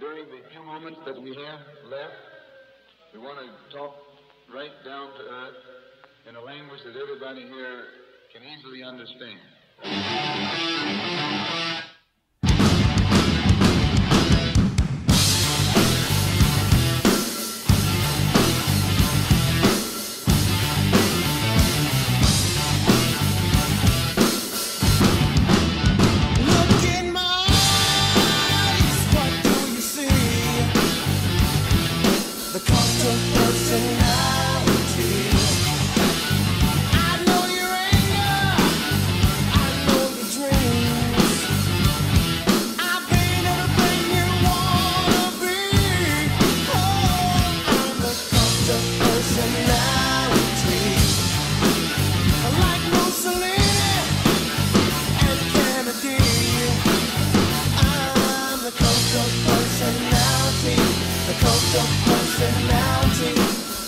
during the few moments that we have left, we want to talk right down to earth in a language that everybody here can easily understand.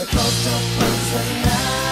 the coast of Barcelona.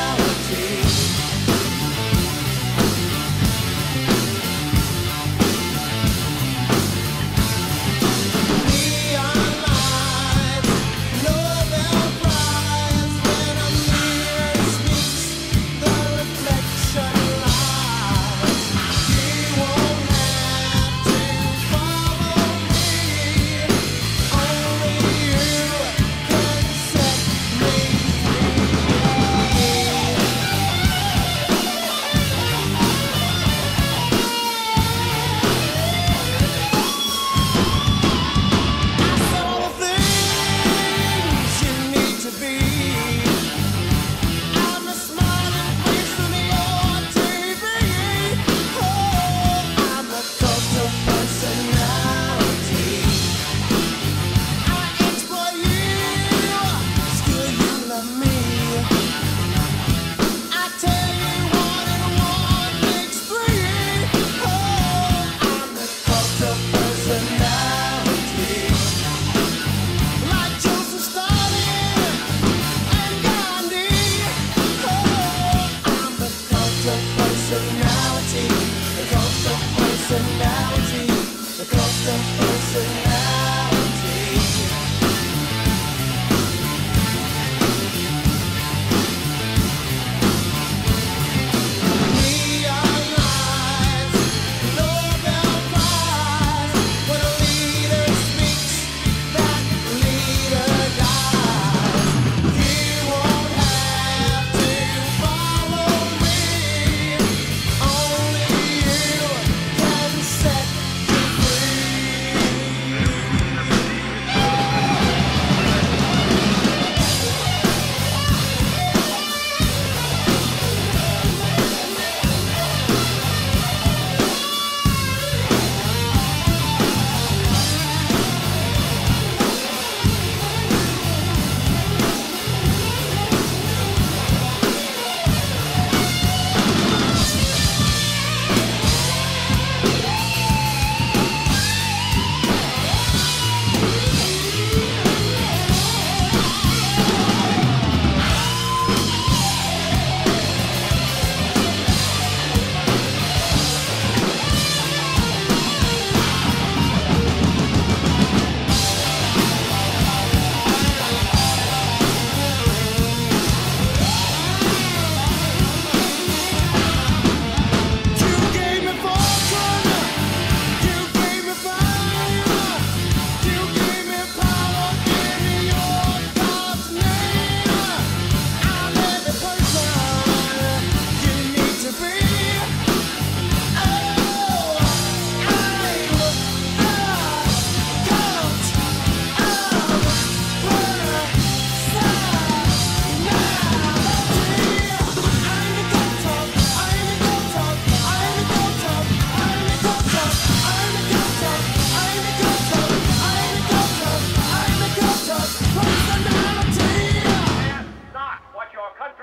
so, so, so.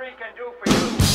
we can do for you.